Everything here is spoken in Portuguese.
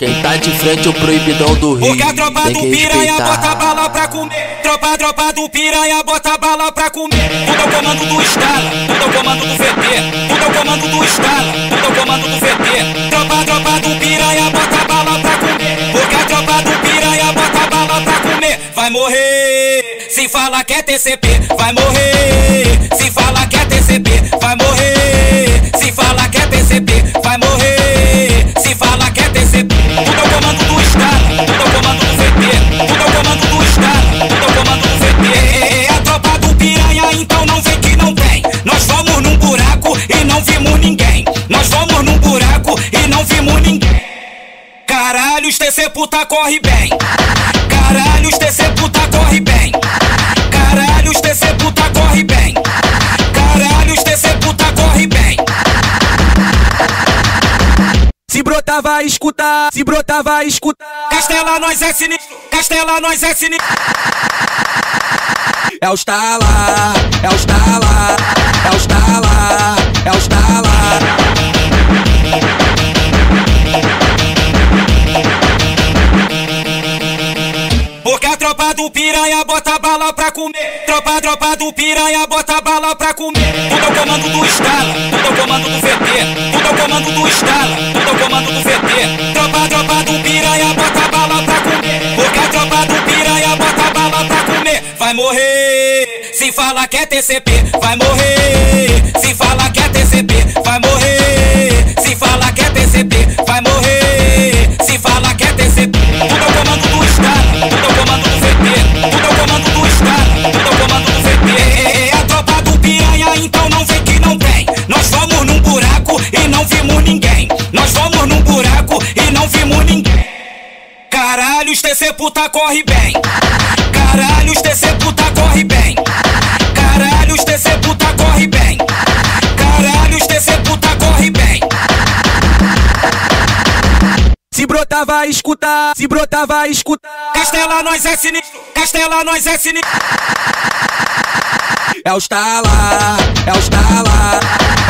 Quem tá de frente é o proibidão do Rio. Porque a tropa do piranha bota bala pra comer. Tropa, tropa do piranha bota bala pra comer. Tudo ao comando do Estala, tudo ao comando do VT. Tudo ao comando do Estala, tudo ao comando do VT. Tropa, tropa do piranha bota bala pra comer. Porque a tropa do piranha bota bala pra comer. Vai morrer. Se fala que é TCP, vai morrer. Se fala que é vimos ninguém. Caralho, os TC puta corre bem. Caralho, os TC puta corre bem. Caralho, os TC puta corre bem. Caralho, os TC puta corre bem. Se brotar vai escutar, se brotar vai escutar. Castela nós é sinistro, Castela nós é sinistro. É o Stala, é o Stala, tropa do piranha bota bala pra comer. Tropa, tropa do piranha bota bala pra comer. Tudo ao comando do Estala, tudo ao comando do VT. Tudo ao comando do Estala, tudo ao comando do VT. Tropa, tropa do piranha bota bala pra comer. Porque a tropa do piranha bota bala pra comer. Vai morrer. Se fala que é TCP, vai morrer. Se fala que é TCP, vai morrer. Caralho, os TC puta corre bem. Caralho, os TC puta corre bem. Caralho, os TC puta corre bem. Caralho, os TC puta corre bem. Se brotar vai escutar, se brotar vai escutar. Castela nós é sinistro, Castela nós é sinistro. É o Stala, é o Stala, o Stala.